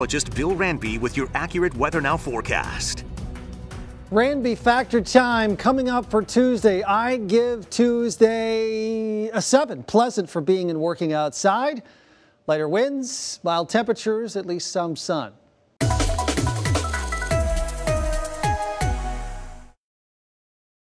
Meteorologist Bill Randby with your accurate Weather Now forecast. Randby Factor Time coming up for Tuesday. I give Tuesday a 7. Pleasant for being and working outside. Lighter winds, mild temperatures, at least some sun.